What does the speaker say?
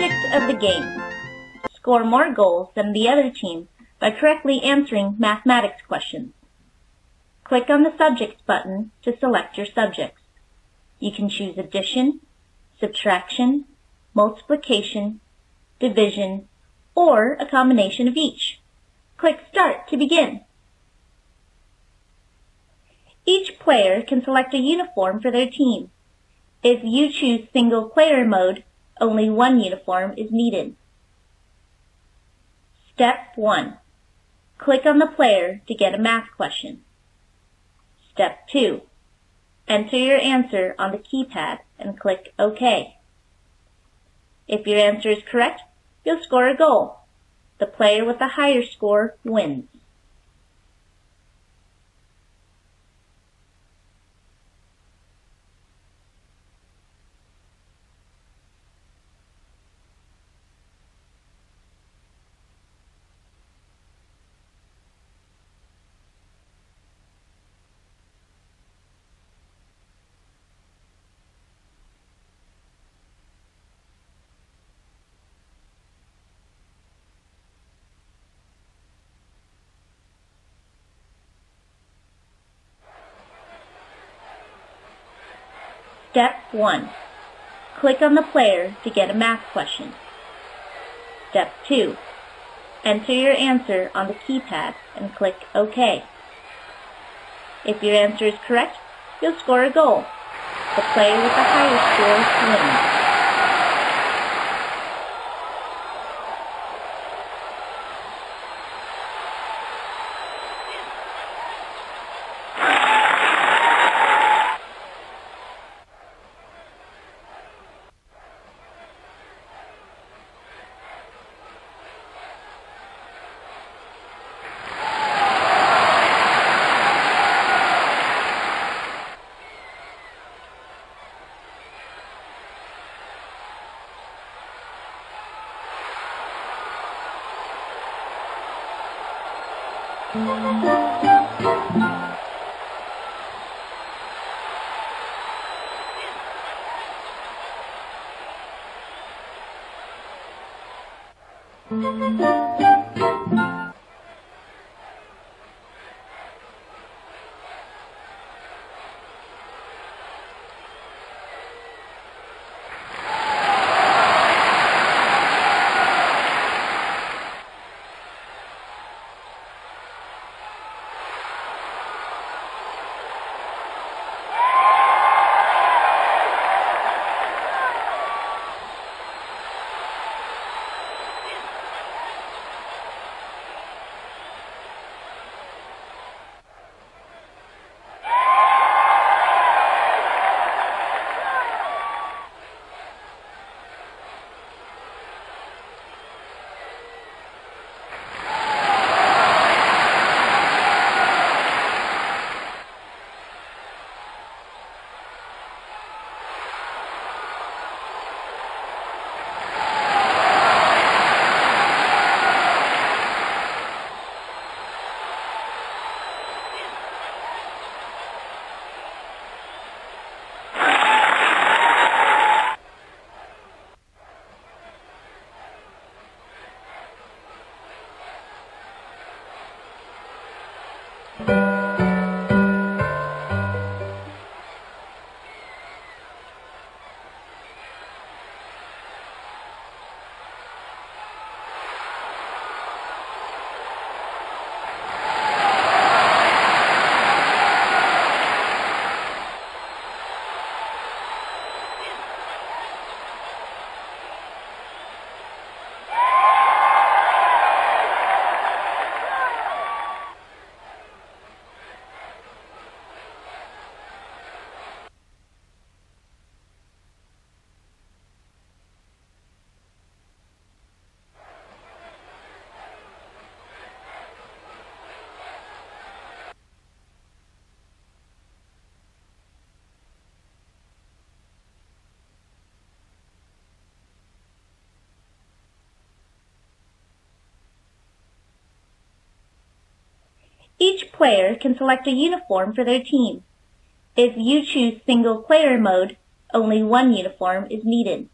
Of the game. Score more goals than the other team by correctly answering mathematics questions. Click on the Subjects button to select your subjects. You can choose addition, subtraction, multiplication, division, or a combination of each. Click Start to begin. Each player can select a uniform for their team. If you choose single player mode, only one uniform is needed. Step 1. Click on the player to get a math question. Step 2. Enter your answer on the keypad and click OK. If your answer is correct, you'll score a goal. The player with the higher score wins. Step 1. Click on the player to get a math question. Step 2. Enter your answer on the keypad and click OK. If your answer is correct, you'll score a goal. The player with the highest score wins. Each player can select a uniform for their team. If you choose single player mode, only one uniform is needed.